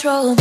control.